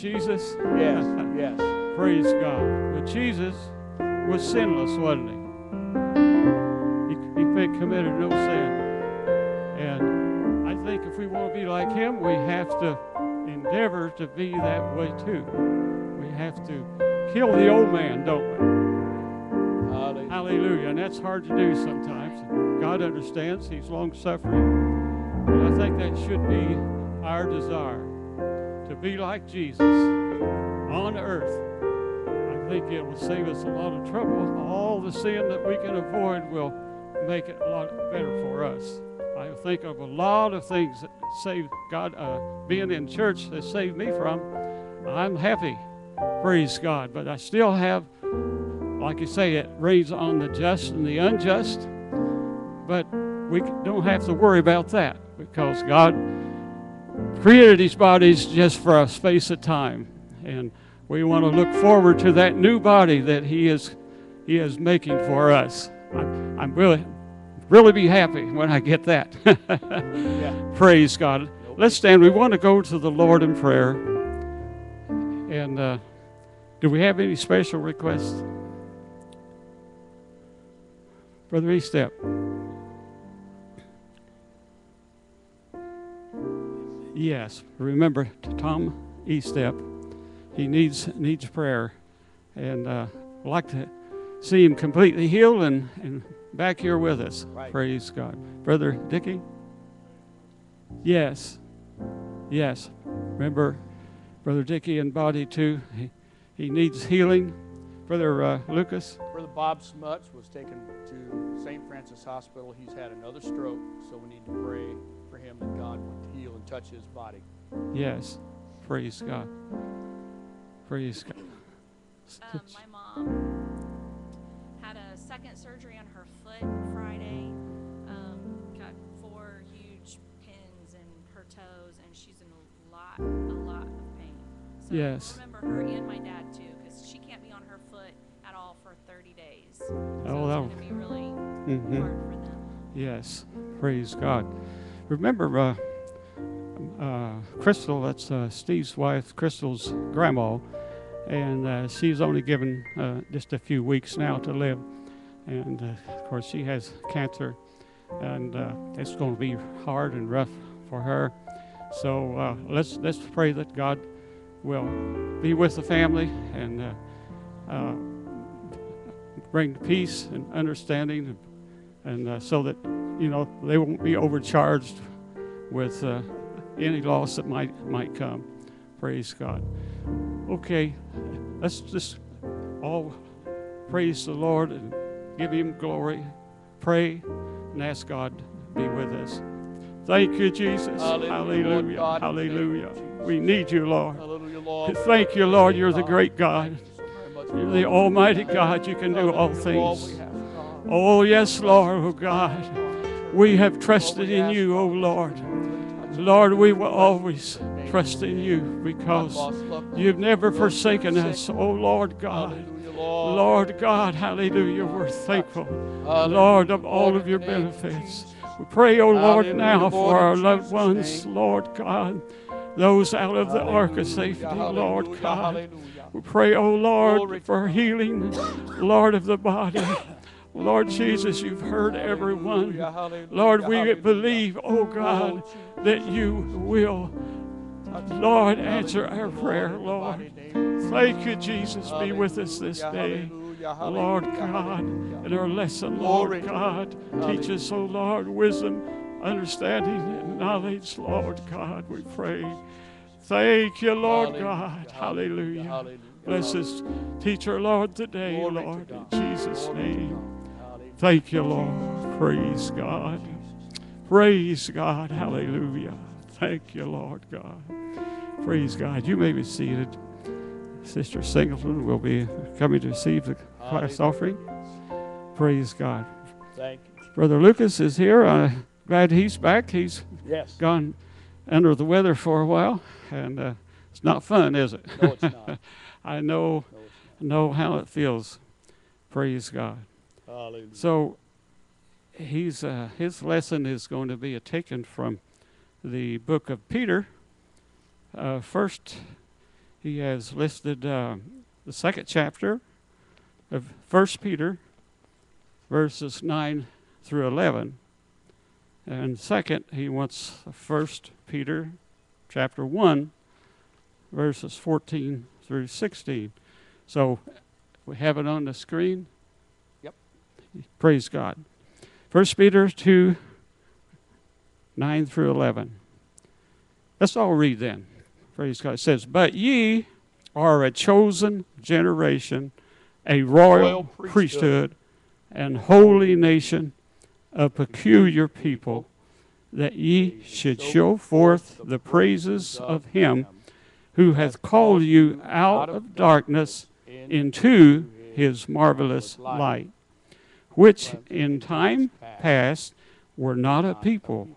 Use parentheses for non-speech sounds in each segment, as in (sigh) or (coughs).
Jesus? Yes, yes. Praise God. But Jesus was sinless, wasn't he? He, he committed no sin. And I think if we want to be like him, we have to endeavor to be that way too. We have to kill the old man, don't we? Hallelujah. Hallelujah. And that's hard to do sometimes. God understands, He's long suffering. But I think that should be our desire be like Jesus on earth. I think it will save us a lot of trouble. All the sin that we can avoid will make it a lot better for us. I think of a lot of things that saved God, uh, being in church that saved me from. I'm happy, praise God, but I still have, like you say, it rains on the just and the unjust. But we don't have to worry about that because God created these bodies just for a space of time, and we want to look forward to that new body that He is He is making for us. I'm, I'm really really be happy when I get that. (laughs) Yeah. Praise God. Let's stand. We want to go to the Lord in prayer. And uh, do we have any special requests? Brother Estep. Yes, remember Tom Estep. He needs needs prayer, and uh, I'd like to see him completely healed and, and back here with us. Right. Praise God, Brother Dickey. Yes, yes. Remember, Brother Dickey in body too. He, he needs healing. Brother uh, Lucas. Brother Bob Smuts was taken to St. Francis Hospital. He's had another stroke, so we need to pray him that God would heal and touch his body. Yes, praise God. Praise God. Um, my mom had a second surgery on her foot Friday. Um, got four huge pins in her toes, and she's in a lot, a lot of pain. So Yes. remember her and my dad too, because she can't be on her foot at all for 30 days. So Oh, that- going to be really Mhm. hard for them. Yes, praise God. Remember, uh, uh, Crystal, that's uh, Steve's wife, Crystal's grandma, and uh, she's only given uh, just a few weeks now to live. And uh, of course, she has cancer, and it's going to be hard and rough for her. So let's let's pray that God will be with the family and bring peace and understanding and uh, so that you know they won't be overcharged with uh, any loss that might might come. Praise God. Okay, let's just all praise the Lord and give Him glory. Pray and ask God to be with us. Thank you, Jesus. Hallelujah, Lord God, in the name of Hallelujah. Jesus. We need you, Lord. Hallelujah, Lord. Thank you, Lord. You're the great God. You so very much, You're the Almighty God. You can do all Hallelujah, things. We have, God. Oh, yes, Lord, oh God. We have trusted in you, oh Lord. that you would touch Lord, we will always trust in you because you've never forsaken us, oh Lord God. Lord. God, hallelujah, we're thankful, Lord, of all of your in the name of benefits. We pray, oh Lord, now for our loved ones. Lord God, those out of the ark of safety, Lord God. hallelujah. We pray, oh Lord, for healing, Lord of the body. (laughs) Lord Jesus, you've heard everyone. Lord, we believe, oh God, that you will, Lord, answer our prayer, Lord. mighty name of Thank you, Jesus. Be with us this day. Lord God, in our lesson, Lord God, teach us, oh Lord, wisdom, understanding, and knowledge, Lord God, we pray. Thank you, Lord God. Hallelujah. Bless us, teacher, Lord, today, Lord, in Jesus' name. Thank you, Lord. Praise God. Praise God. Hallelujah. Thank you, Lord God. Praise God. You may be seated. Sister Singleton will be coming to receive the class offering. Praise God. Thank you. Brother Lucas is here. I'm glad he's back. He's Yes. gone under the weather for a while, and uh, it's not fun, is it? No, it's not. (laughs) I know No, not. know how it feels. Praise God. Hallelujah. So he's uh, his lesson is going to be taken from the book of Peter, uh, First he has listed uh, the second chapter of First Peter, verses 9 through 11. And second, he wants First Peter chapter 1, verses 14 through 16. So we have it on the screen. Praise God. First Peter 2, 9 through 11. Let's all read then. Praise God. It says, But ye are a chosen generation, a royal, Royal priesthood, priesthood, and holy nation, a peculiar people, that ye should show forth the praises of him who hath called you out of darkness into his marvelous light, which in time past were not a people,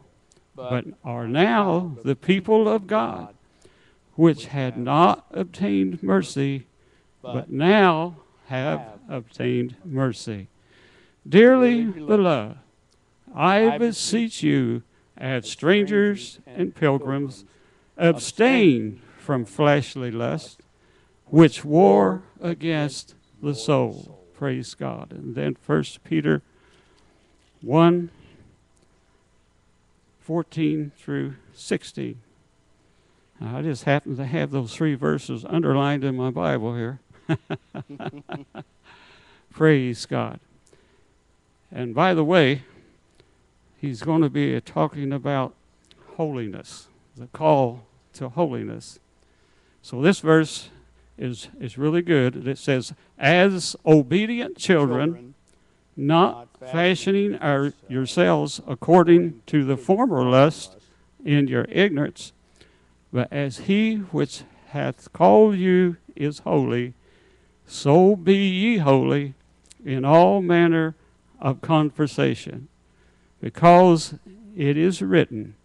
but are now the people of God, which had not obtained mercy, but now have obtained mercy. Dearly beloved, I beseech you, as strangers and pilgrims, abstain from fleshly lust, which war against the soul. Praise God. And then First Peter 1 14 through 16. Now, I just happen to have those three verses underlined in my Bible here. (laughs) Praise God. And by the way, he's going to be talking about holiness, the call to holiness. So this verse is, is really good. It says, As obedient children, not fashioning our, yourselves according to the former lust in your ignorance, but as he which hath called you is holy, so be ye holy in all manner of conversation, because it is written,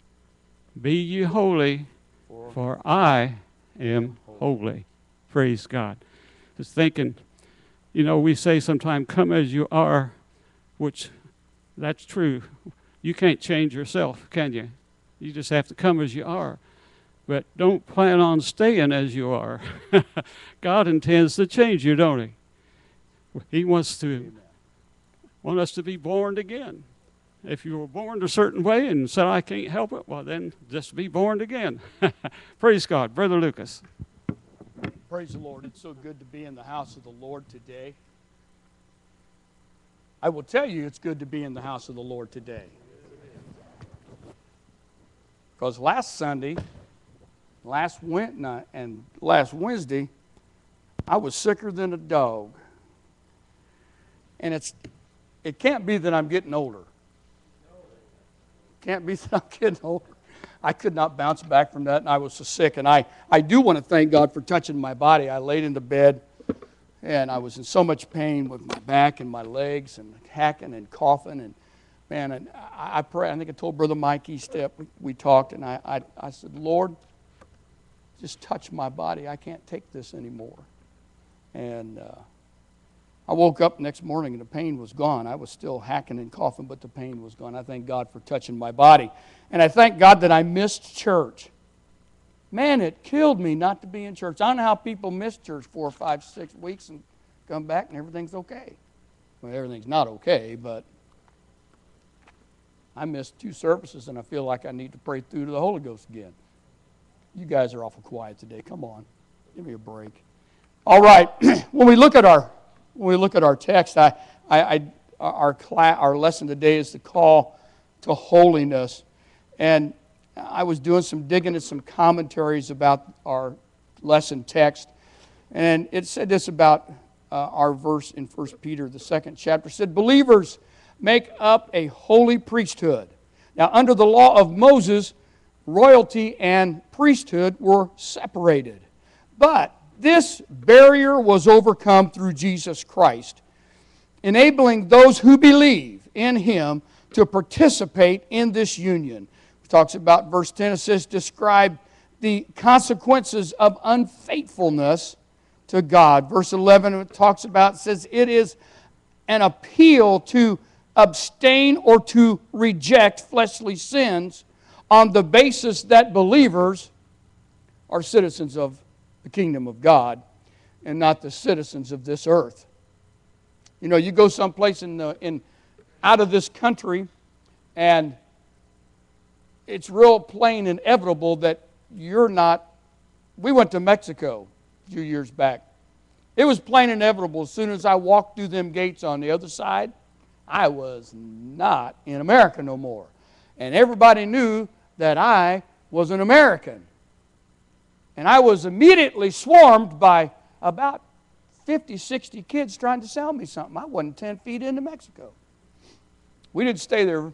Be ye holy, for I am holy. Praise God. Just thinking, you know, we say sometimes, Come as you are, which that's true. You can't change yourself, can you? You just have to come as you are. But don't plan on staying as you are. (laughs) God intends to change you, don't he? He wants to want us to be born again. If you were born a certain way and said, I can't help it, well, then just be born again. (laughs) Praise God. Brother Lucas. Praise the Lord. It's so good to be in the house of the Lord today. I will tell you it's good to be in the house of the Lord today. Because last Sunday, last Wednesday, and last Wednesday, I was sicker than a dog. And it's it can't be that I'm getting older. Can't be (laughs) that I'm getting older. I could not bounce back from that, and I was so sick. And I, I do want to thank God for touching my body. I laid into bed, and I was in so much pain with my back and my legs, and hacking and coughing. And man, and I, I pray. I think I told Brother Mike Estep. We, we talked, and I, I, I said, Lord, just touch my body. I can't take this anymore. And uh, I woke up next morning and the pain was gone. I was still hacking and coughing, but the pain was gone. I thank God for touching my body. And I thank God that I missed church. Man, it killed me not to be in church. I don't know how people miss church four, five, six weeks and come back and everything's okay. Well, everything's not okay, but I missed two services and I feel like I need to pray through to the Holy Ghost again. You guys are awful quiet today. Come on, give me a break. All right, (clears throat) when we look at our when we look at our text, I, I, I our class, our lesson today is the call to holiness, and I was doing some digging at some commentaries about our lesson text, and it said this about uh, our verse in 1 Peter, the second chapter. It said, Believers make up a holy priesthood. Now, under the law of Moses, royalty and priesthood were separated. But this barrier was overcome through Jesus Christ, enabling those who believe in him to participate in this union. It talks about verse 10, it says, describe the consequences of unfaithfulness to God. Verse 11, it talks about, it says, it is an appeal to abstain or to reject fleshly sins on the basis that believers are citizens of the kingdom of God and not the citizens of this earth. You know, you go someplace in, the, in out of this country, and it's real plain and inevitable that you're not. We went to Mexico a few years back. It was plain and inevitable as soon as I walked through them gates on the other side, I was not in America no more. And everybody knew that I was an American. And I was immediately swarmed by about 50, 60 kids trying to sell me something. I wasn't 10 feet into Mexico. We didn't stay there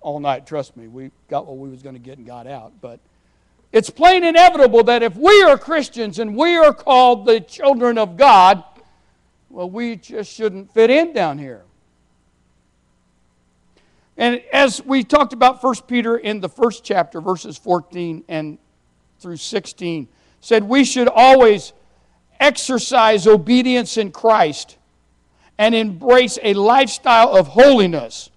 all night, trust me. We got what we was going to get and got out. But it's plain inevitable that if we are Christians and we are called the children of God, well, we just shouldn't fit in down here. And as we talked about 1 Peter in the first chapter, verses 14 and through 16, said we should always exercise obedience in Christ and embrace a lifestyle of holiness.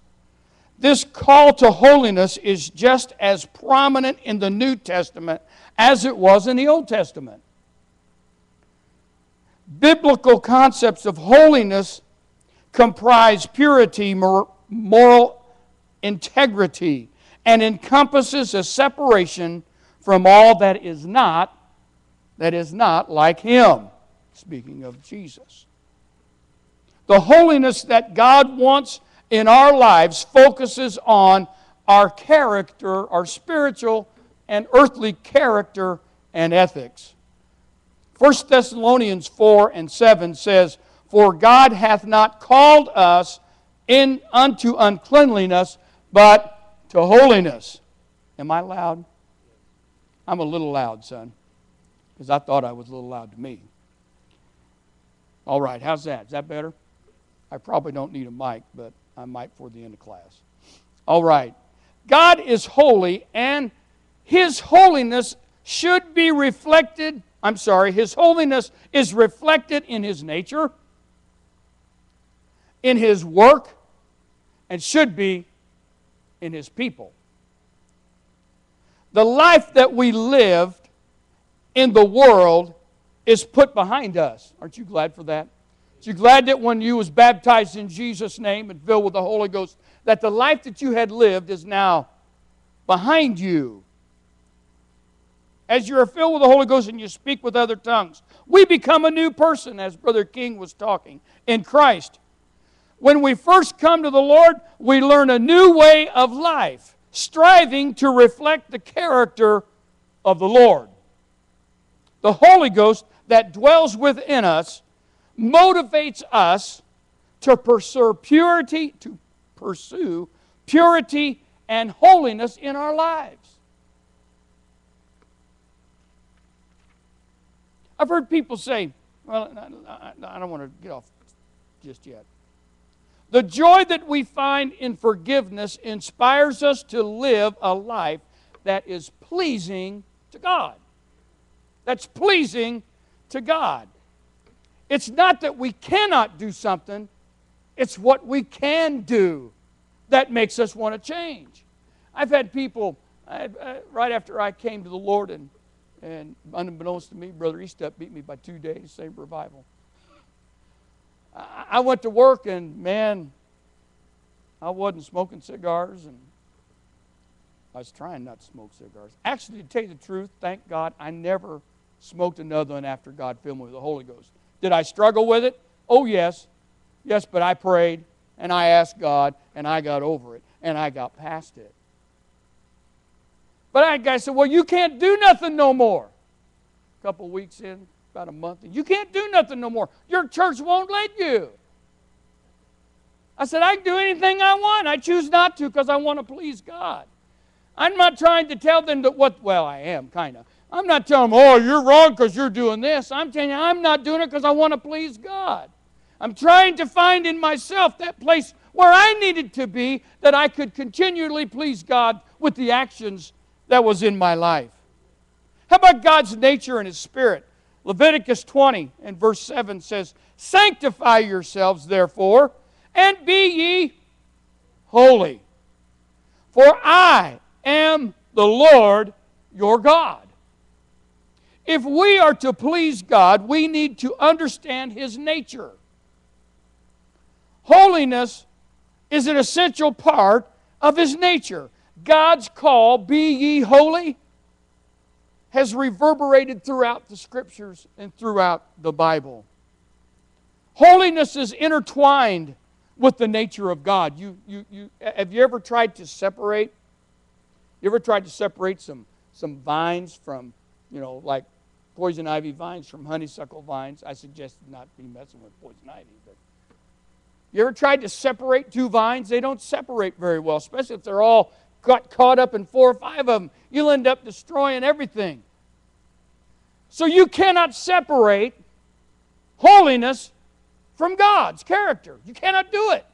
This call to holiness is just as prominent in the New Testament as it was in the Old Testament. Biblical concepts of holiness comprise purity, moral integrity, and encompasses a separation from all that is not that is not like him. Speaking of Jesus. The holiness that God wants in our lives focuses on our character our spiritual and earthly character and ethics. 1 Thessalonians 4 and 7 says for God hath not called us in unto uncleanliness but to holiness. Am I loud I'm a little loud, son, because I thought I was a little loud to me. All right, how's that? Is that better? I probably don't need a mic, but I might for the end of class. All right. God is holy, and His holiness should be reflected. I'm sorry, His holiness is reflected in His nature, in His work, and should be in His people the life that we lived in the world is put behind us. Aren't you glad for that? Aren't you glad that when you was baptized in Jesus' name and filled with the Holy Ghost, that the life that you had lived is now behind you? As you are filled with the Holy Ghost and you speak with other tongues, we become a new person, as Brother King was talking, in Christ. When we first come to the Lord, we learn a new way of life striving to reflect the character of the Lord. The Holy Ghost that dwells within us motivates us to pursue purity, to pursue purity and holiness in our lives. I've heard people say, well, I don't want to get off just yet. The joy that we find in forgiveness inspires us to live a life that is pleasing to God. That's pleasing to God. It's not that we cannot do something, it's what we can do that makes us want to change. I've had people, I, I, uh, right after I came to the Lord, and, and unbeknownst to me, Brother Estep beat me by two days, same revival. I went to work and man, I wasn't smoking cigars and I was trying not to smoke cigars. Actually, to tell you the truth, thank God I never smoked another one after God filled me with the Holy Ghost. Did I struggle with it? Oh, yes. Yes, but I prayed and I asked God and I got over it and I got past it. But I, guy said, Well, you can't do nothing no more. A couple weeks in, about a month. You can't do nothing no more. Your church won't let you. I said, I can do anything I want. I choose not to because I want to please God. I'm not trying to tell them that what, well, I am, kind of. I'm not telling them, oh, you're wrong because you're doing this. I'm telling you, I'm not doing it because I want to please God. I'm trying to find in myself that place where I needed to be that I could continually please God with the actions that was in my life. How about God's nature and His Spirit? Leviticus 20 and verse 7 says, Sanctify yourselves, therefore, and be ye holy. For I am the Lord your God. If we are to please God, we need to understand His nature. Holiness is an essential part of His nature. God's call, be ye holy, has reverberated throughout the scriptures and throughout the Bible. Holiness is intertwined with the nature of God. You, you, you, have you ever tried to separate? You ever tried to separate some, some vines from, you know, like poison ivy vines from honeysuckle vines? I suggest not be messing with poison ivy, but you ever tried to separate two vines? They don't separate very well, especially if they're all got caught up in four or five of them, you'll end up destroying everything. So you cannot separate holiness from God's character. You cannot do it.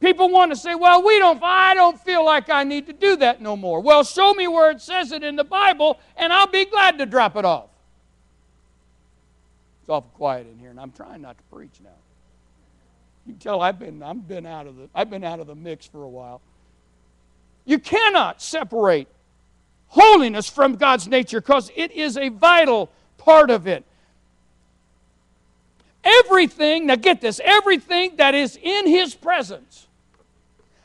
People want to say, well, we don't, I don't feel like I need to do that no more. Well, show me where it says it in the Bible, and I'll be glad to drop it off. It's awful quiet in here, and I'm trying not to preach now. You can tell I've been, I've been out of the, I've been out of the mix for a while. You cannot separate holiness from God's nature because it is a vital part of it. Everything, now get this, everything that is in His presence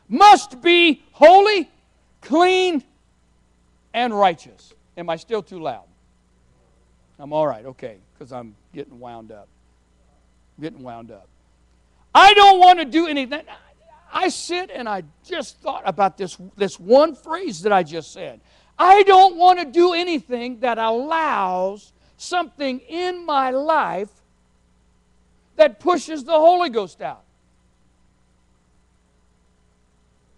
must be holy, clean, and righteous. Am I still too loud? I'm all right, okay, because I'm getting wound up. Getting wound up. I don't want to do anything. I sit and I just thought about this, this one phrase that I just said. I don't want to do anything that allows something in my life that pushes the Holy Ghost out.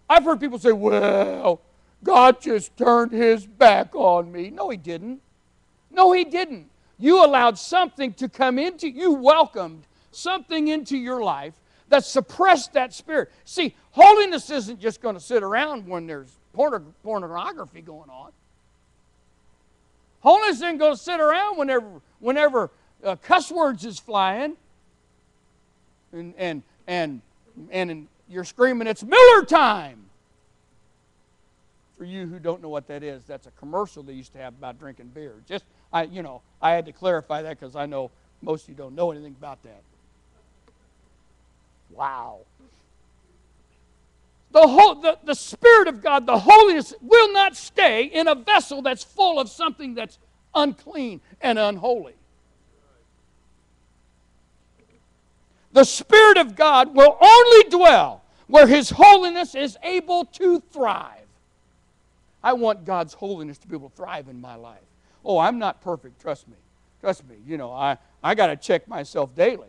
I've heard people say, well, God just turned his back on me. No, he didn't. No, he didn't. You allowed something to come into you, welcomed something into your life that suppressed that spirit. See, holiness isn't just going to sit around when there's porn- pornography going on. Holiness isn't going to sit around whenever, whenever uh, cuss words is flying and, and, and, and you're screaming, it's Miller time. For you who don't know what that is, that's a commercial they used to have about drinking beer. Just, I, you know, I had to clarify that because I know most of you don't know anything about that. Wow. The, whole, the, the Spirit of God, the holiness, will not stay in a vessel that's full of something that's unclean and unholy. The Spirit of God will only dwell where His holiness is able to thrive. I want God's holiness to be able to thrive in my life. Oh, I'm not perfect, trust me. Trust me. You know, I, I got to check myself daily.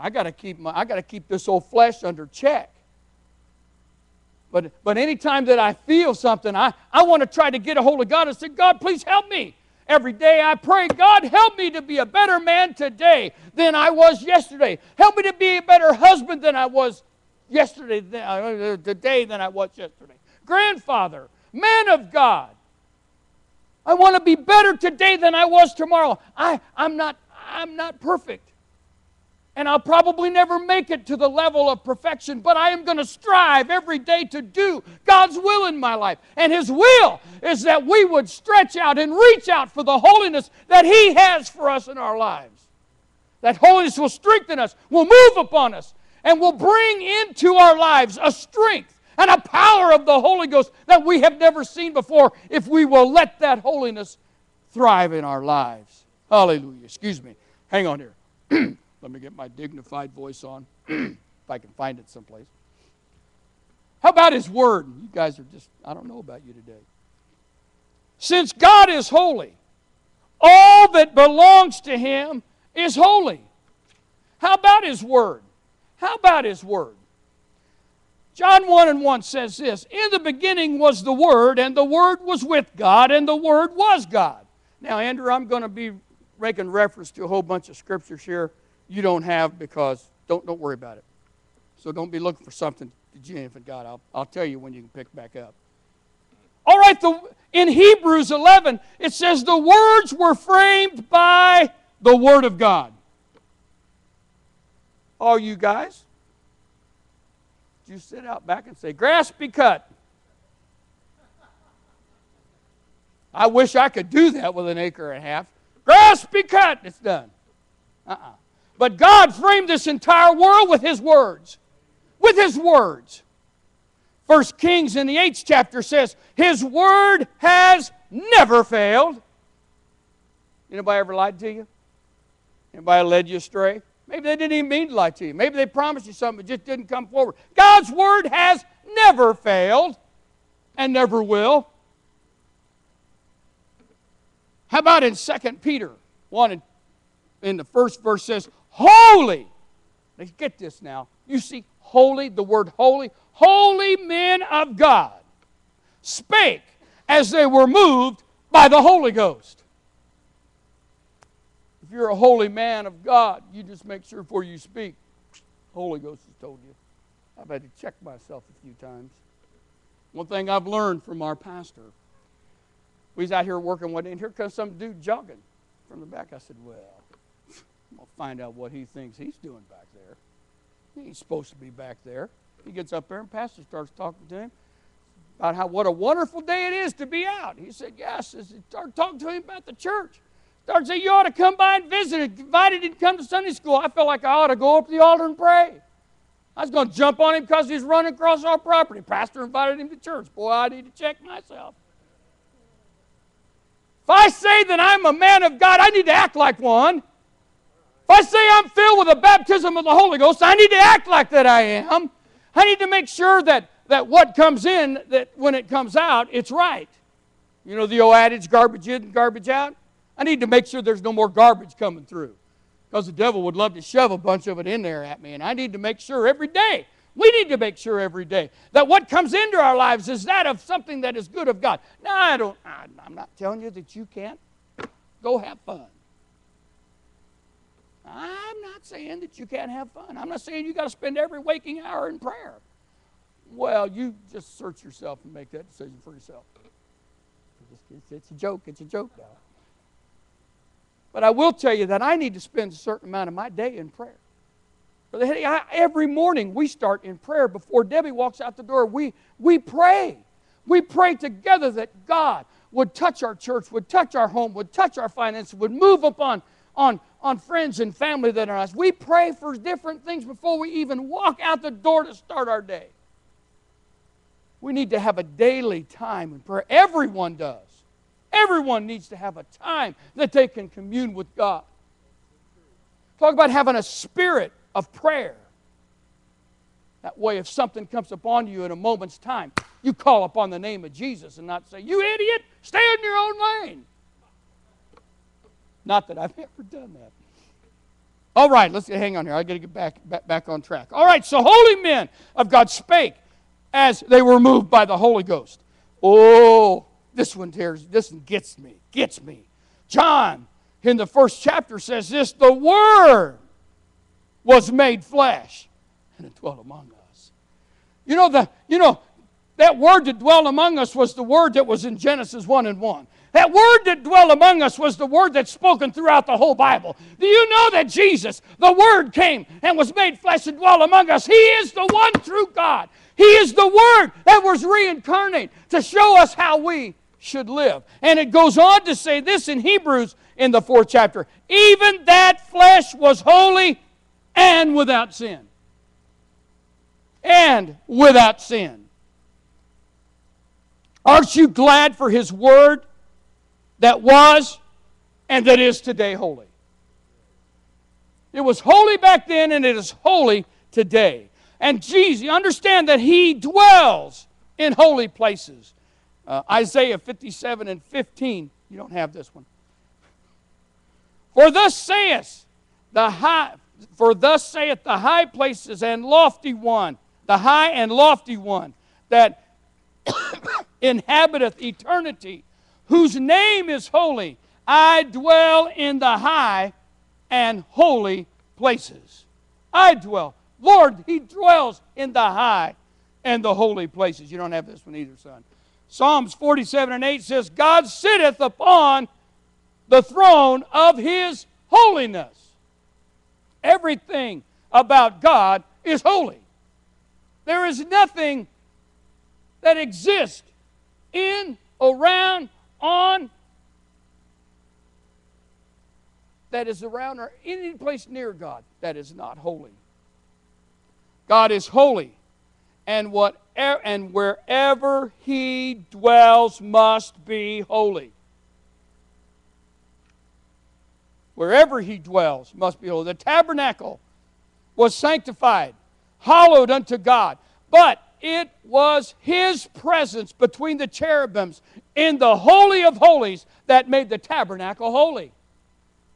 I got to keep my I got to keep this old flesh under check. But but anytime that I feel something, I, I want to try to get a hold of God and say, God, please help me. Every day I pray, God, help me to be a better man today than I was yesterday. Help me to be a better husband than I was yesterday, uh, today than I was yesterday. Grandfather, man of God. I want to be better today than I was tomorrow. I, I'm, not, I'm not perfect and I'll probably never make it to the level of perfection, but I am going to strive every day to do God's will in my life. And His will is that we would stretch out and reach out for the holiness that He has for us in our lives. That holiness will strengthen us, will move upon us, and will bring into our lives a strength and a power of the Holy Ghost that we have never seen before if we will let that holiness thrive in our lives. Hallelujah. Excuse me. Hang on here. (clears throat) Let me get my dignified voice on, (clears throat) if I can find it someplace. How about His Word? You guys are just, I don't know about you today. Since God is holy, all that belongs to Him is holy. How about His Word? How about His Word? John 1 and 1 says this In the beginning was the Word, and the Word was with God, and the Word was God. Now, Andrew, I'm going to be making reference to a whole bunch of scriptures here you don't have because don't, don't worry about it. So don't be looking for something that you ain't got. I'll, I'll tell you when you can pick back up. All right, the, in Hebrews 11, it says the words were framed by the Word of God. All you guys, you sit out back and say, Grass be cut. I wish I could do that with an acre and a half. Grass be cut, it's done. Uh-uh. But God framed this entire world with His words. With His words. First Kings in the eighth chapter says, His word has never failed. Anybody ever lied to you? Anybody led you astray? Maybe they didn't even mean to lie to you. Maybe they promised you something, but just didn't come forward. God's word has never failed and never will. How about in 2 Peter 1 in the first verse says, Holy. Let's get this now. You see, holy, the word holy, holy men of God spake as they were moved by the Holy Ghost. If you're a holy man of God, you just make sure before you speak, Holy Ghost has told you. I've had to check myself a few times. One thing I've learned from our pastor, we was out here working one day, and here comes some dude jogging from the back. I said, well, To find out what he thinks he's doing back there. He ain't supposed to be back there. He gets up there, and pastor starts talking to him about how what a wonderful day it is to be out. He said, yes. He started talking to him about the church. Started saying, you ought to come by and visit. Invited him to come to Sunday school. I felt like I ought to go up to the altar and pray. I was going to jump on him because he's running across our property. Pastor invited him to church. Boy, I need to check myself. If I say that I'm a man of God, I need to act like one. I say I'm filled with the baptism of the Holy Ghost, I need to act like that I am. I need to make sure that, that what comes in, that when it comes out, it's right. You know the old adage, garbage in, garbage out? I need to make sure there's no more garbage coming through because the devil would love to shove a bunch of it in there at me. And I need to make sure every day, we need to make sure every day that what comes into our lives is that of something that is good of God. Now, I don't, I'm not telling you that you can't go have fun. I'm not saying that you can't have fun. I'm not saying you got to spend every waking hour in prayer. Well, you just search yourself and make that decision for yourself. It's, a joke. It's a joke now. But I will tell you that I need to spend a certain amount of my day in prayer. Brother I, every morning we start in prayer before Debbie walks out the door. We, we pray. We pray together that God would touch our church, would touch our home, would touch our finances, would move upon on, on friends and family that are us. We pray for different things before we even walk out the door to start our day. We need to have a daily time in prayer. Everyone does. Everyone needs to have a time that they can commune with God. Talk about having a spirit of prayer. That way, if something comes upon you in a moment's time, you call upon the name of Jesus and not say, You idiot, stay in your own lane. Not that I've (laughs) ever done that. All right, let's hang on here. I got to get back, back, back on track. All right, so holy men of God spake as they were moved by the Holy Ghost. Oh, this one tears, this one gets me, gets me. John in the first chapter says this the Word was made flesh and it dwelt among us. You know, the, you know, that word that dwelt among us was the word that was in Genesis 1 and 1. That word that dwelt among us was the word that's spoken throughout the whole Bible. Do you know that Jesus, the Word, came and was made flesh and dwelt among us? He is the one true God. He is the Word that was reincarnate to show us how we should live. And it goes on to say this in Hebrews in the fourth chapter even that flesh was holy and without sin. And without sin. Aren't you glad for His Word that was and that is today holy? It was holy back then and it is holy today. And Jesus, understand that He dwells in holy places. Uh, Isaiah 57 and 15. You don't have this one. For thus saith the high, for thus saith the high places and lofty one, the high and lofty one that (coughs) inhabiteth eternity, whose name is holy. I dwell in the high and holy places. I dwell. Lord, He dwells in the high and the holy places. You don't have this one either, son. Psalms 47 and 8 says, God sitteth upon the throne of his holiness. Everything about God is holy. There is nothing that exists in, around, on that is around or any place near God that is not holy. God is holy, and what and wherever he dwells must be holy. Wherever he dwells must be holy. The tabernacle was sanctified, hallowed unto God, but it was his presence between the cherubims in the holy of holies that made the tabernacle holy.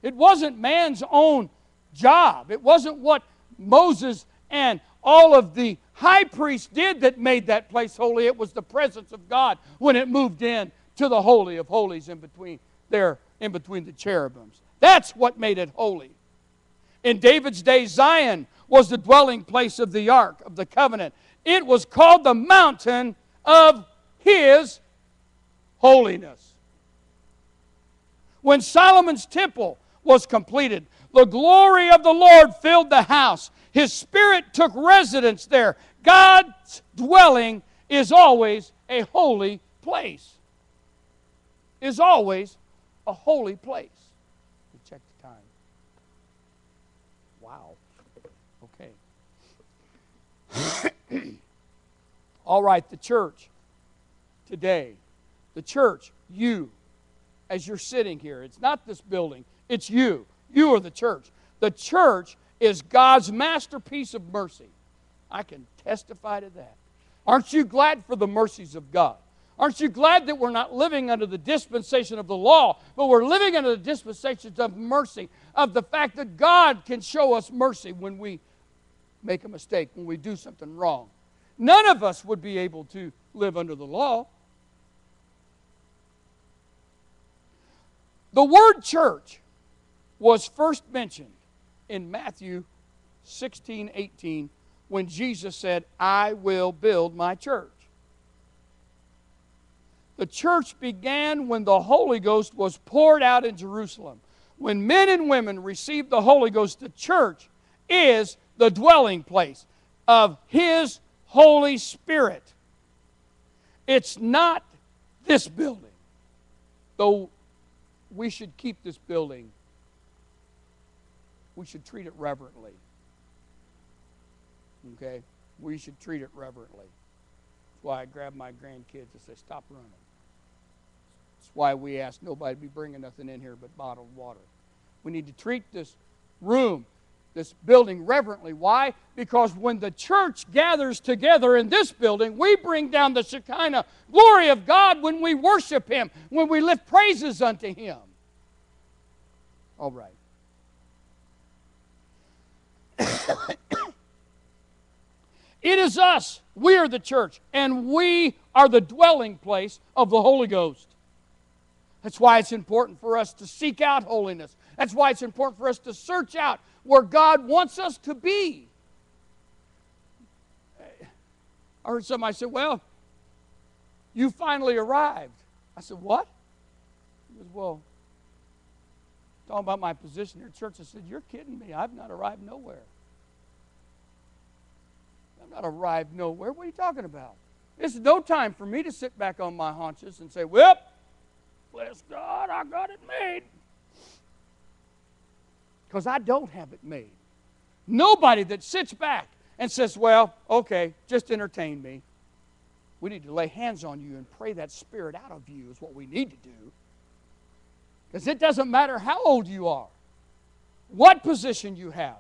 It wasn't man's own job. It wasn't what Moses and all of the high priests did that made that place holy. It was the presence of God when it moved in to the holy of holies in between there in between the cherubims. That's what made it holy. In David's day, Zion was the dwelling place of the ark of the covenant. It was called the mountain of his holiness. When Solomon's temple was completed. The glory of the Lord filled the house. His spirit took residence there. God's dwelling is always a holy place. Is always a holy place. Check the time. Wow. Okay. (coughs) All right, the church today. The church, you, as you're sitting here, it's not this building, it's you. You are the church. The church is God's masterpiece of mercy. I can testify to that. Aren't you glad for the mercies of God? Aren't you glad that we're not living under the dispensation of the law, but we're living under the dispensation of mercy, of the fact that God can show us mercy when we make a mistake, when we do something wrong? None of us would be able to live under the law. The word church was first mentioned in Matthew 16 18 when Jesus said, I will build my church. The church began when the Holy Ghost was poured out in Jerusalem. When men and women received the Holy Ghost, the church is the dwelling place of His Holy Spirit. It's not this building, though we should keep this building we should treat it reverently. Okay? We should treat it reverently. That's why I grab my grandkids and say, stop running. That's why we ask nobody to be bringing nothing in here but bottled water. We need to treat this room, this building reverently. Why? Because when the church gathers together in this building, we bring down the Shekinah glory of God when we worship Him, when we lift praises unto Him. All right. (coughs) it is us. We are the church, and we are the dwelling place of the Holy Ghost. That's why it's important for us to seek out holiness. That's why it's important for us to search out where God wants us to be. I heard somebody say, Well, you finally arrived. I said, What? He goes, Well, talking about my position here at church. I said, You're kidding me. I've not arrived nowhere. I've not arrived nowhere. What are you talking about? It's no time for me to sit back on my haunches and say, Well, bless God, I got it made. Because I don't have it made. Nobody that sits back and says, Well, okay, just entertain me. We need to lay hands on you and pray that spirit out of you, is what we need to do. Because it doesn't matter how old you are, what position you have.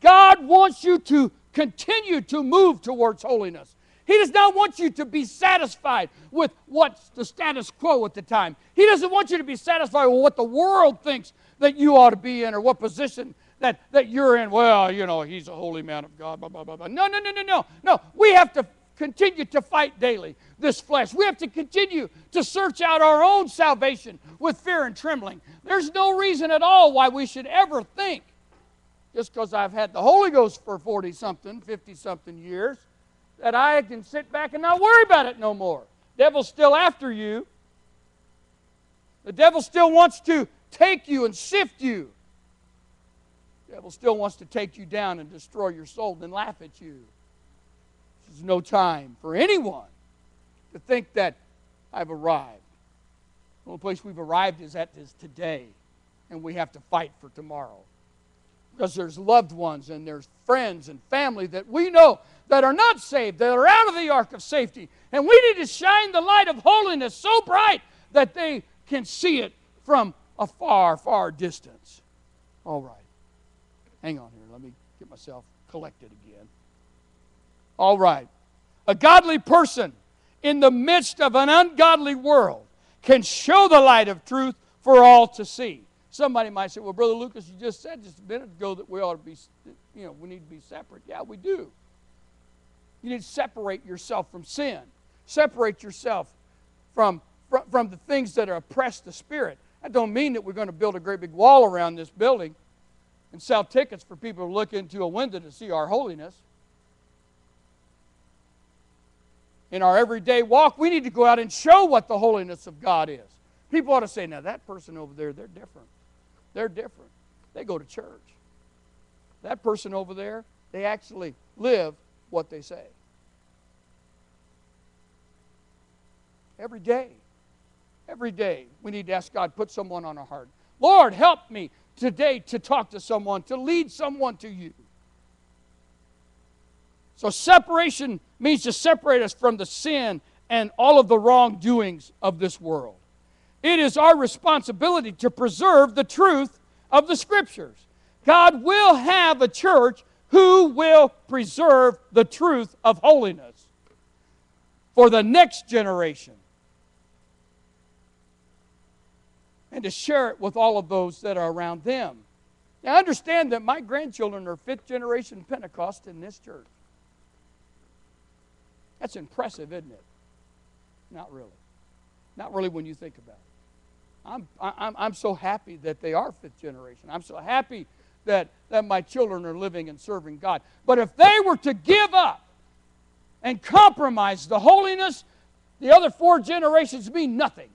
God wants you to continue to move towards holiness. He does not want you to be satisfied with what's the status quo at the time. He doesn't want you to be satisfied with what the world thinks that you ought to be in or what position that, that you're in. Well, you know, he's a holy man of God, blah, blah, blah, blah. No, no, no, no, no. No, we have to continue to fight daily this flesh. We have to continue to search out our own salvation with fear and trembling. There's no reason at all why we should ever think, just because I've had the Holy Ghost for 40 something, 50 something years, that I can sit back and not worry about it no more. Devil's still after you. The devil still wants to take you and sift you. The devil still wants to take you down and destroy your soul and laugh at you. There's no time for anyone to think that I've arrived. The only place we've arrived is at is today, and we have to fight for tomorrow. Because there's loved ones and there's friends and family that we know that are not saved, that are out of the ark of safety. And we need to shine the light of holiness so bright that they can see it from a far, far distance. All right. Hang on here. Let me get myself collected again. All right. A godly person in the midst of an ungodly world can show the light of truth for all to see. Somebody might say, Well, Brother Lucas, you just said just a minute ago that we ought to be, you know, we need to be separate. Yeah, we do. You need to separate yourself from sin, separate yourself from, from, from the things that oppress the spirit. That don't mean that we're going to build a great big wall around this building and sell tickets for people to look into a window to see our holiness. In our everyday walk, we need to go out and show what the holiness of God is. People ought to say, now that person over there, they're different. They're different. They go to church. That person over there, they actually live what they say. Every day. Every day, we need to ask God, put someone on our heart. Lord, help me today to talk to someone, to lead someone to you. So, separation means to separate us from the sin and all of the wrongdoings of this world. It is our responsibility to preserve the truth of the Scriptures. God will have a church who will preserve the truth of holiness for the next generation and to share it with all of those that are around them. Now, understand that my grandchildren are fifth generation Pentecost in this church. That's impressive, isn't it? Not really. Not really when you think about it. I'm, I'm, I'm so happy that they are fifth generation. I'm so happy that, that my children are living and serving God. But if they were to give up and compromise the holiness, the other four generations mean nothing.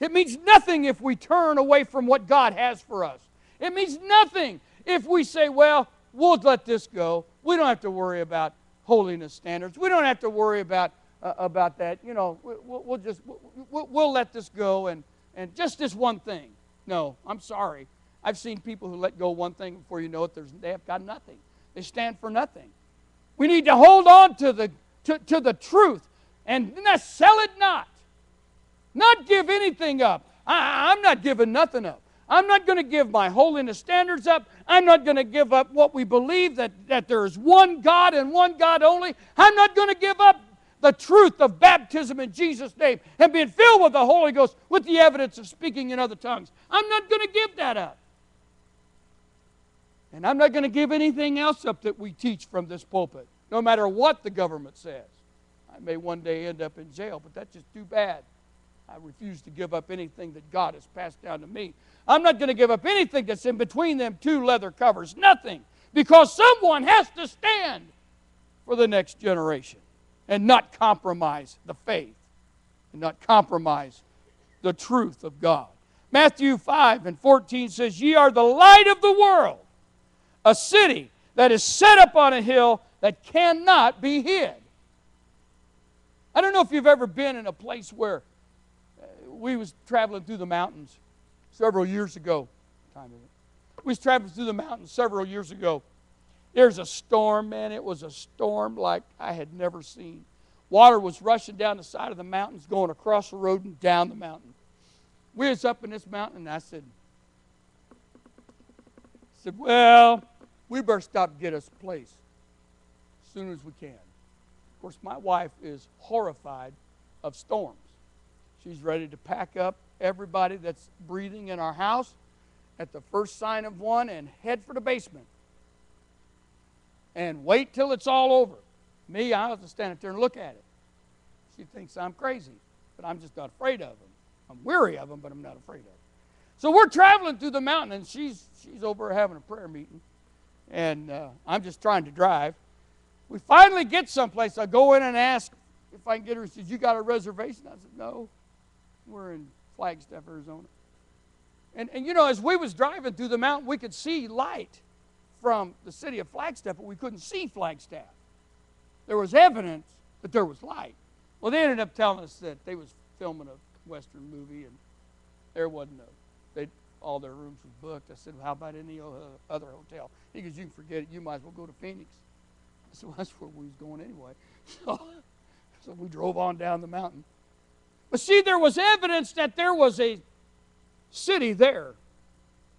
It means nothing if we turn away from what God has for us. It means nothing if we say, well, we'll let this go. We don't have to worry about holiness standards. We don't have to worry about, uh, about that. You know, we'll, we'll just, we'll, we'll let this go and, and just this one thing. No, I'm sorry. I've seen people who let go one thing before you know it, there's, they have got nothing. They stand for nothing. We need to hold on to the, to, to the truth and sell it not. Not give anything up. I, I'm not giving nothing up. I'm not going to give my holiness standards up. I'm not going to give up what we believe that, that there is one God and one God only. I'm not going to give up the truth of baptism in Jesus' name and being filled with the Holy Ghost with the evidence of speaking in other tongues. I'm not going to give that up. And I'm not going to give anything else up that we teach from this pulpit, no matter what the government says. I may one day end up in jail, but that's just too bad. I refuse to give up anything that God has passed down to me. I'm not going to give up anything that's in between them two leather covers. Nothing. Because someone has to stand for the next generation and not compromise the faith and not compromise the truth of God. Matthew 5 and 14 says, Ye are the light of the world, a city that is set up on a hill that cannot be hid. I don't know if you've ever been in a place where we was traveling through the mountains several years ago. Time is it? We was traveling through the mountains several years ago. There's a storm, man. It was a storm like I had never seen. Water was rushing down the side of the mountains, going across the road and down the mountain. We was up in this mountain, and I said, I said, well, we better stop and get us a place as soon as we can. Of course, my wife is horrified of storms. She's ready to pack up everybody that's breathing in our house at the first sign of one and head for the basement. And wait till it's all over. Me, I have to stand up there and look at it. She thinks I'm crazy, but I'm just not afraid of them. I'm weary of them, but I'm not afraid of them. So we're traveling through the mountain, and she's, she's over having a prayer meeting, and uh, I'm just trying to drive. We finally get someplace. I go in and ask if I can get her. She says, You got a reservation? I said, No. We're in Flagstaff, Arizona. And, and you know, as we was driving through the mountain, we could see light from the city of Flagstaff, but we couldn't see Flagstaff. There was evidence that there was light. Well, they ended up telling us that they was filming a Western movie, and There wasn't. They all their rooms was booked. I said, well, how about any uh, other hotel? He goes, you can forget it. You might as well go to Phoenix. I said, well, that's where we was going anyway. (laughs) So, so we drove on down the mountain. But see, there was evidence that there was a city there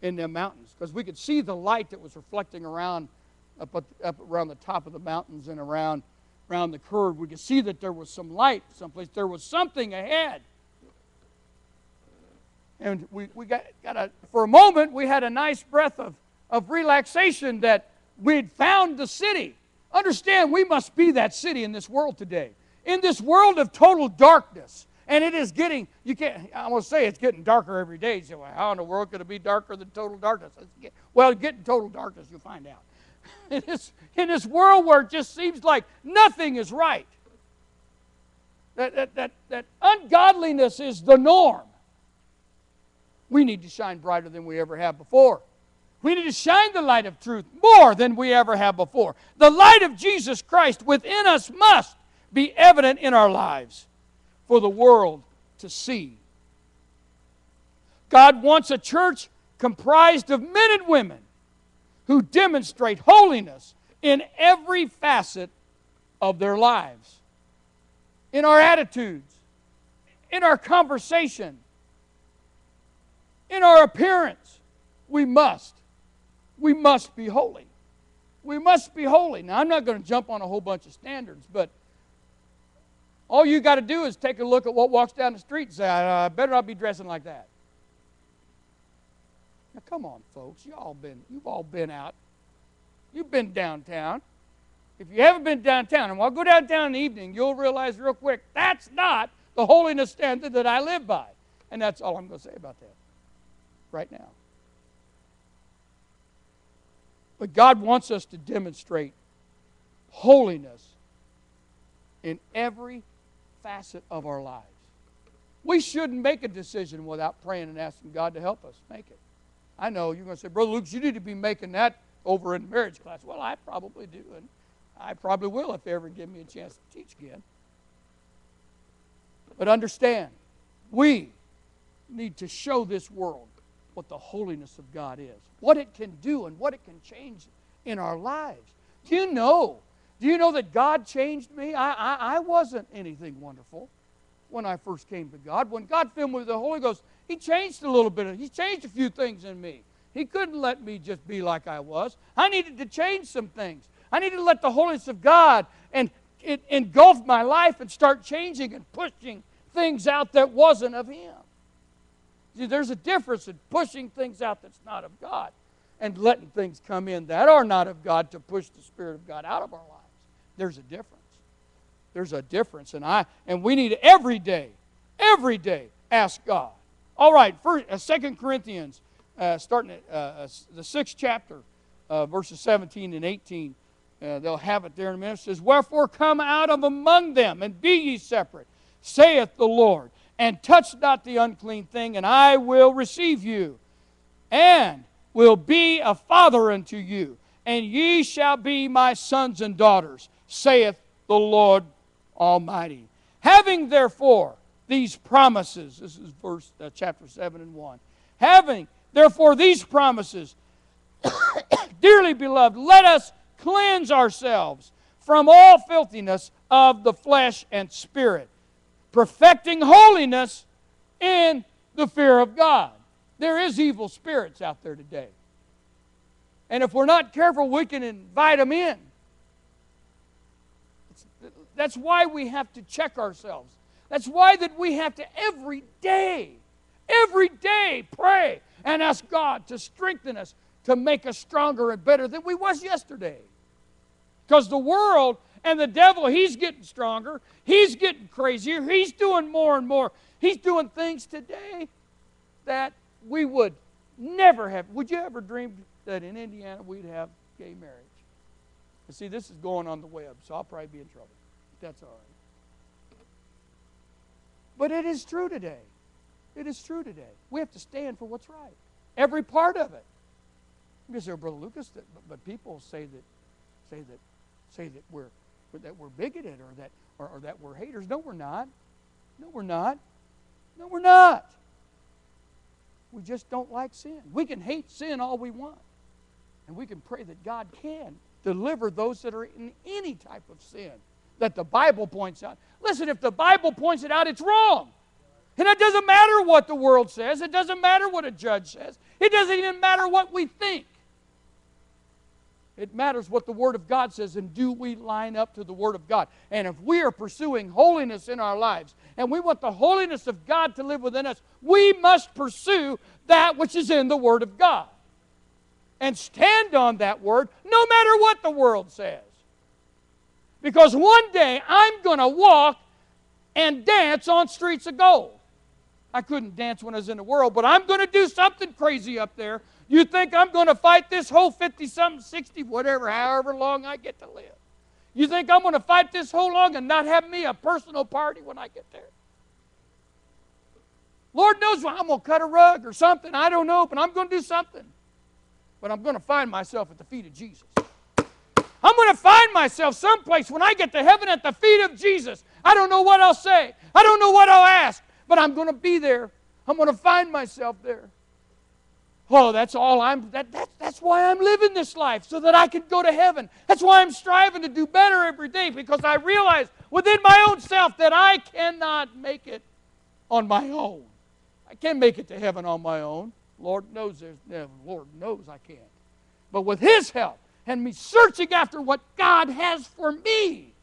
in the mountains because we could see the light that was reflecting around up, up around the top of the mountains and around around the curve. We could see that there was some light someplace. There was something ahead. And we, we got, got a, for a moment, we had a nice breath of, of relaxation that we'd found the city. Understand, we must be that city in this world today. In this world of total darkness, and it is getting, you can't, I want to say it's getting darker every day. You say, well, how in the world could it be darker than total darkness? Well, get, well, getting total darkness, you'll find out. (laughs) in, this, in this world where it just seems like nothing is right, that, that, that, that ungodliness is the norm, we need to shine brighter than we ever have before. We need to shine the light of truth more than we ever have before. The light of Jesus Christ within us must be evident in our lives for the world to see. God wants a church comprised of men and women who demonstrate holiness in every facet of their lives, in our attitudes, in our conversation, in our appearance. We must. We must be holy. We must be holy. Now, I'm not going to jump on a whole bunch of standards, but all you got to do is take a look at what walks down the street and say, I better not be dressing like that. Now, come on, folks. You all been, you've all been out. You've been downtown. If you haven't been downtown, and I'll go downtown in the evening, you'll realize real quick that's not the holiness standard that I live by. And that's all I'm going to say about that right now. But God wants us to demonstrate holiness in every facet of our lives. We shouldn't make a decision without praying and asking God to help us make it. I know you're going to say, Brother Luke, you need to be making that over in marriage class. Well, I probably do, and I probably will if they ever give me a chance to teach again. But understand, we need to show this world what the holiness of God is, what it can do, and what it can change in our lives. Do you know do you know that God changed me? I, I, I wasn't anything wonderful when I first came to God. When God filled me with the Holy Ghost, He changed a little bit. He changed a few things in me. He couldn't let me just be like I was. I needed to change some things. I needed to let the holiness of God and it engulf my life and start changing and pushing things out that wasn't of Him. See, there's a difference in pushing things out that's not of God and letting things come in that are not of God to push the Spirit of God out of our lives. There's a difference. There's a difference. And I and we need every day, every day, ask God. All right, first, uh, 2 Corinthians, uh, starting at uh, uh, the sixth chapter, uh, verses 17 and 18. Uh, they'll have it there in a minute. It says, Wherefore come out of among them, and be ye separate, saith the Lord, and touch not the unclean thing, and I will receive you, and will be a father unto you, and ye shall be my sons and daughters saith the Lord Almighty. Having therefore these promises, this is verse uh, chapter 7 and 1. Having therefore these promises, (coughs) dearly beloved, let us cleanse ourselves from all filthiness of the flesh and spirit, perfecting holiness in the fear of God. There is evil spirits out there today. And if we're not careful, we can invite them in. That's why we have to check ourselves. That's why that we have to every day, every day pray and ask God to strengthen us, to make us stronger and better than we was yesterday. Because the world and the devil, he's getting stronger. He's getting crazier. He's doing more and more. He's doing things today that we would never have. Would you ever dream that in Indiana we'd have gay marriage? And see, this is going on the web, so I'll probably be in trouble. That's all right. But it is true today. It is true today. We have to stand for what's right. Every part of it. You say, Brother Lucas, that, but, but, people say that, say that, say that we're that we're bigoted or that or, or that we're haters. No, we're not. No, we're not. No, we're not. We just don't like sin. We can hate sin all we want. And we can pray that God can deliver those that are in any type of sin that the Bible points out. Listen, if the Bible points it out, it's wrong. And it doesn't matter what the world says, it doesn't matter what a judge says, it doesn't even matter what we think. It matters what the Word of God says, and do we line up to the Word of God? And if we are pursuing holiness in our lives, and we want the holiness of God to live within us, we must pursue that which is in the Word of God. And stand on that Word no matter what the world says. Because one day I'm going to walk and dance on streets of gold. I couldn't dance when I was in the world, but I'm going to do something crazy up there you think I'm going to fight this whole 50 something, 60, whatever, however long I get to live? You think I'm going to fight this whole long and not have me a personal party when I get there? Lord knows I'm going to cut a rug or something. I don't know, but I'm going to do something. But I'm going to find myself at the feet of Jesus. I'm going to find myself someplace when I get to heaven at the feet of Jesus. I don't know what I'll say. I don't know what I'll ask, but I'm going to be there. I'm going to find myself there. Oh, that's all I'm, that, that, that's why I'm living this life, so that I can go to heaven. That's why I'm striving to do better every day, because I realize within my own self that I cannot make it on my own. I can't make it to heaven on my own. Lord knows there's Lord knows I can't. But with His help and me searching after what God has for me,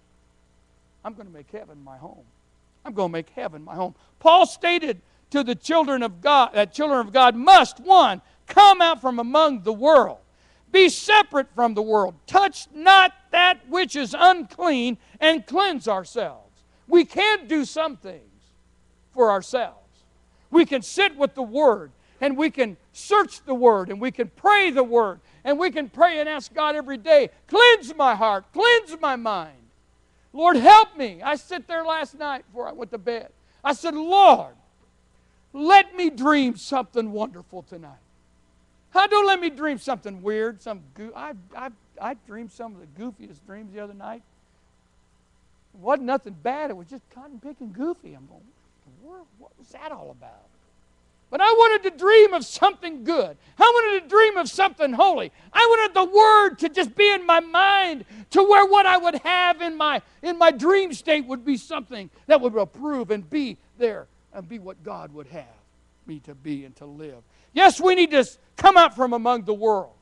I'm going to make heaven my home. I'm going to make heaven my home. Paul stated to the children of God that children of God must, one, come out from among the world. Be separate from the world. Touch not that which is unclean and cleanse ourselves. We can do some things for ourselves. We can sit with the Word and we can search the Word and we can pray the Word and we can pray and ask God every day, cleanse my heart, cleanse my mind. Lord, help me. I sit there last night before I went to bed. I said, Lord, let me dream something wonderful tonight. How don't let me dream something weird, some goo- I, I, I dreamed some of the goofiest dreams the other night. It wasn't nothing bad. It was just cotton picking goofy. I'm going, what was that all about? But I wanted to dream of something good. I wanted to dream of something holy. I wanted the word to just be in my mind to where what I would have in my in my dream state would be something that would approve and be there and be what God would have me to be and to live. Yes, we need to come out from among the world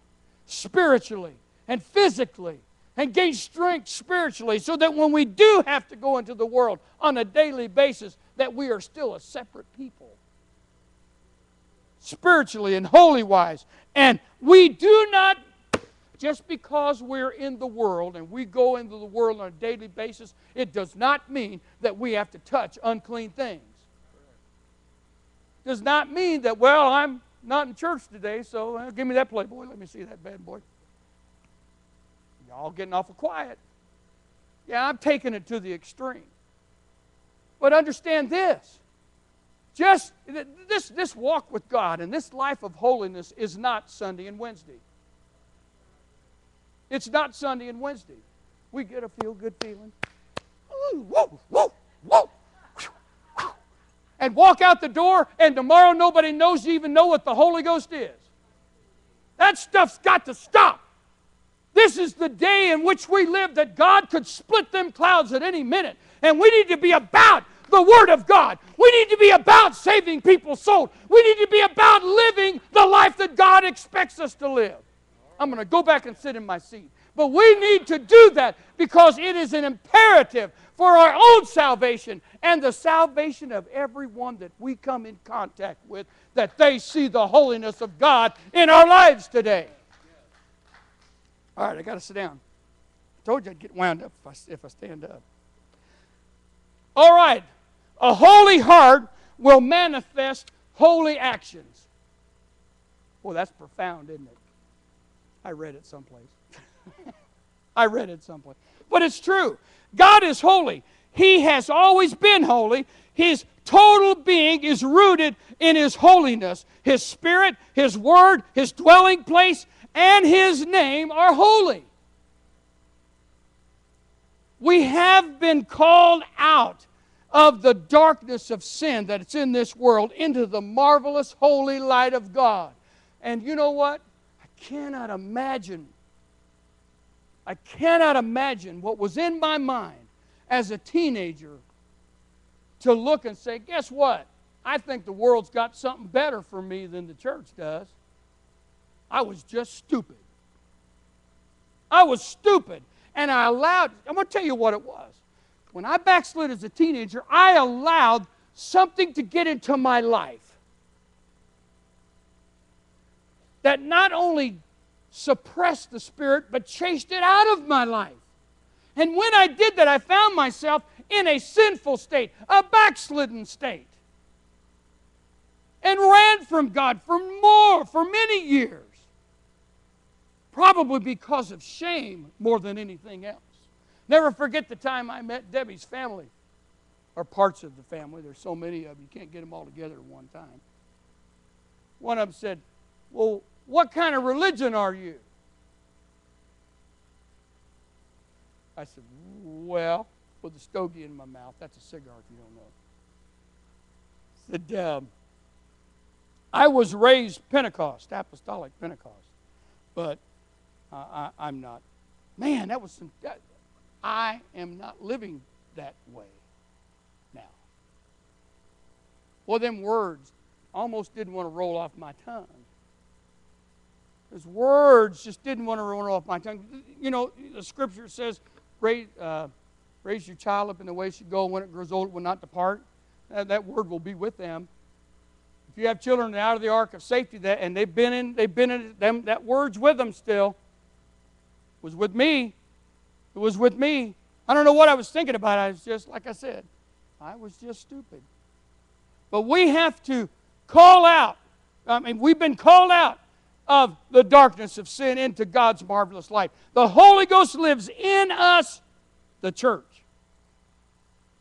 spiritually and physically and gain strength spiritually so that when we do have to go into the world on a daily basis that we are still a separate people spiritually and holy wise and we do not just because we're in the world and we go into the world on a daily basis it does not mean that we have to touch unclean things does not mean that well i'm not in church today, so uh, give me that Playboy. Let me see that bad boy. Y'all getting awful quiet. Yeah, I'm taking it to the extreme. But understand this. Just this, this walk with God and this life of holiness is not Sunday and Wednesday. It's not Sunday and Wednesday. We get a feel good feeling. Ooh, whoa, whoa, whoa and walk out the door, and tomorrow nobody knows you even know what the Holy Ghost is. That stuff's got to stop. This is the day in which we live that God could split them clouds at any minute. And we need to be about the Word of God. We need to be about saving people's souls. We need to be about living the life that God expects us to live. I'm going to go back and sit in my seat. But we need to do that because it is an imperative for our own salvation and the salvation of everyone that we come in contact with, that they see the holiness of God in our lives today. All right, I got to sit down. I told you I'd get wound up if I, if I stand up. All right, a holy heart will manifest holy actions. Well, that's profound, isn't it? I read it someplace. (laughs) I read it someplace. But it's true. God is holy. He has always been holy. His total being is rooted in His holiness. His Spirit, His Word, His dwelling place, and His name are holy. We have been called out of the darkness of sin that's in this world into the marvelous holy light of God. And you know what? I cannot imagine. I cannot imagine what was in my mind as a teenager to look and say, guess what? I think the world's got something better for me than the church does. I was just stupid. I was stupid. And I allowed, I'm going to tell you what it was. When I backslid as a teenager, I allowed something to get into my life that not only suppressed the spirit, but chased it out of my life. And when I did that, I found myself in a sinful state, a backslidden state, and ran from God for more, for many years. Probably because of shame more than anything else. Never forget the time I met Debbie's family, or parts of the family. There's so many of them, you can't get them all together at one time. One of them said, Well, what kind of religion are you? I said, Well, with a stogie in my mouth. That's a cigar if you don't know. said, um, I was raised Pentecost, Apostolic Pentecost, but uh, I, am not. Man, that was some. That, I am not living that way now. Well, them words almost didn't want to roll off my tongue. Those words just didn't want to roll off my tongue. You know, the scripture says, raise, uh, raise your child up in the way she should go, when it grows old, it will not depart. Uh, that word will be with them. If you have children out of the ark of safety, that, and they've been in, they've been in them, that word's with them still. Was with me. It was with me. I don't know what I was thinking about. I was just, like I said, I was just stupid. But we have to call out. I mean, we've been called out of the darkness of sin into God's marvelous light. The Holy Ghost lives in us, the church.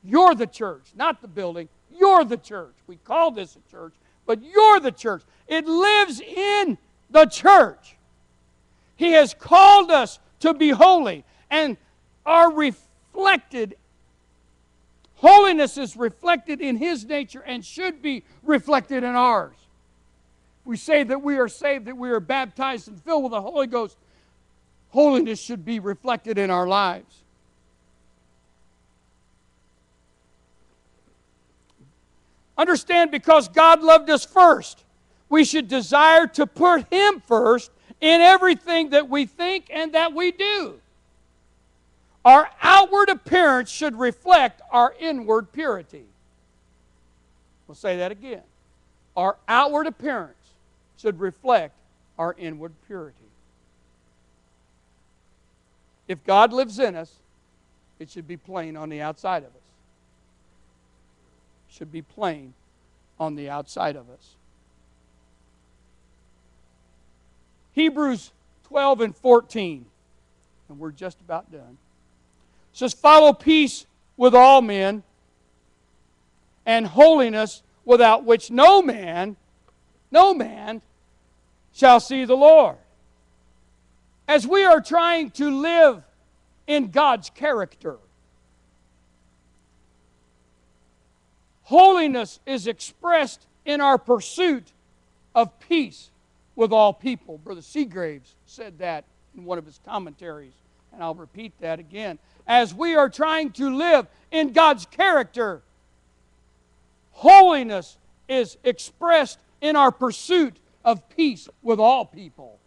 You're the church, not the building. You're the church. We call this a church, but you're the church. It lives in the church. He has called us to be holy and are reflected. Holiness is reflected in His nature and should be reflected in ours. We say that we are saved, that we are baptized and filled with the Holy Ghost. Holiness should be reflected in our lives. Understand because God loved us first, we should desire to put Him first in everything that we think and that we do. Our outward appearance should reflect our inward purity. We'll say that again. Our outward appearance should reflect our inward purity. If God lives in us, it should be plain on the outside of us. Should be plain on the outside of us. Hebrews 12 and 14, and we're just about done. Says, Follow peace with all men and holiness without which no man, no man shall see the Lord. As we are trying to live in God's character, holiness is expressed in our pursuit of peace with all people. Brother Segraves said that in one of his commentaries, and I'll repeat that again. As we are trying to live in God's character, holiness is expressed in our pursuit of peace with all people.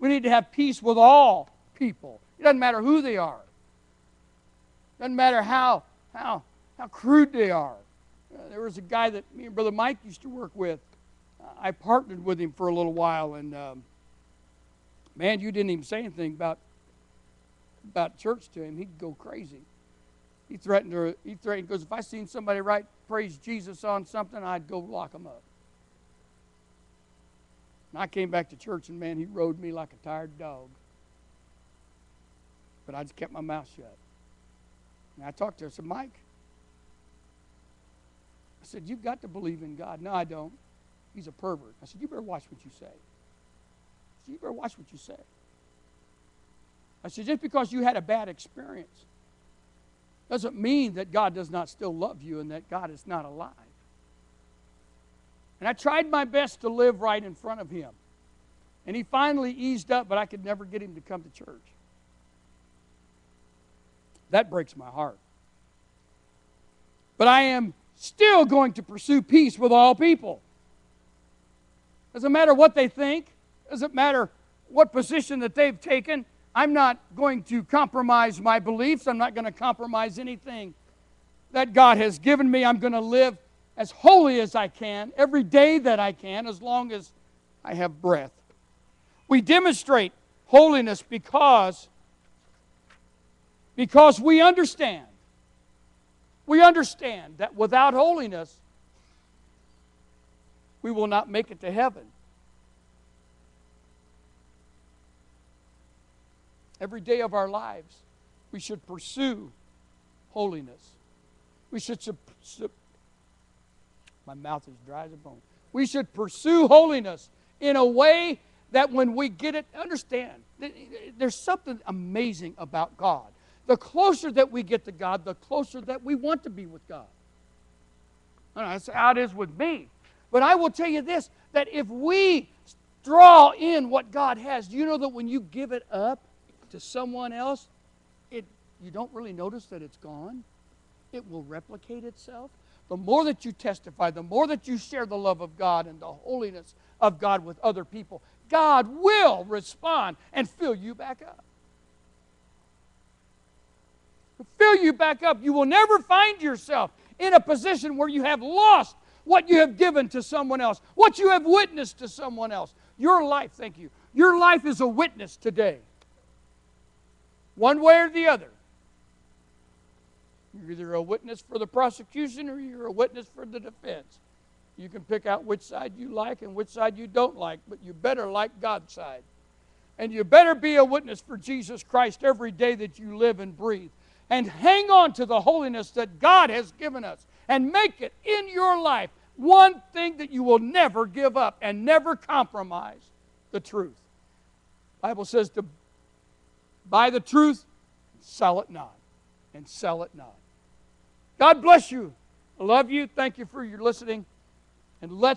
We need to have peace with all people. It doesn't matter who they are. It doesn't matter how, how, how crude they are. Uh, there was a guy that me and Brother Mike used to work with I partnered with him for a little while, and um, man, you didn't even say anything about about church to him. He'd go crazy. He threatened her. He threatened because if I seen somebody write praise Jesus on something, I'd go lock them up. And I came back to church, and man, he rode me like a tired dog. But I just kept my mouth shut. And I talked to him. I said, Mike, I said, you've got to believe in God. No, I don't. He's a pervert. I said, You better watch what you say. I said, You better watch what you say. I said, Just because you had a bad experience doesn't mean that God does not still love you and that God is not alive. And I tried my best to live right in front of him. And he finally eased up, but I could never get him to come to church. That breaks my heart. But I am still going to pursue peace with all people. Doesn't matter what they think, doesn't matter what position that they've taken. I'm not going to compromise my beliefs. I'm not going to compromise anything that God has given me. I'm going to live as holy as I can every day that I can as long as I have breath. We demonstrate holiness because because we understand we understand that without holiness we will not make it to heaven. Every day of our lives, we should pursue holiness. We should, my mouth is dry as a bone. We should pursue holiness in a way that when we get it, understand, eh, eh, there's something amazing about God. The closer that we get to God, the closer that we want to be with God. I know, that's how it is with me. But I will tell you this that if we draw in what God has, you know that when you give it up to someone else, it, you don't really notice that it's gone. It will replicate itself. The more that you testify, the more that you share the love of God and the holiness of God with other people, God will respond and fill you back up. Fill you back up. You will never find yourself in a position where you have lost what you have given to someone else, what you have witnessed to someone else. Your life, thank you. Your life is a witness today. One way or the other. You're either a witness for the prosecution or you're a witness for the defense. You can pick out which side you like and which side you don't like, but you better like God's side. And you better be a witness for Jesus Christ every day that you live and breathe. And hang on to the holiness that God has given us and make it in your life one thing that you will never give up and never compromise the truth. The Bible says to buy the truth, and sell it not, and sell it not. God bless you. I love you. Thank you for your listening. And let's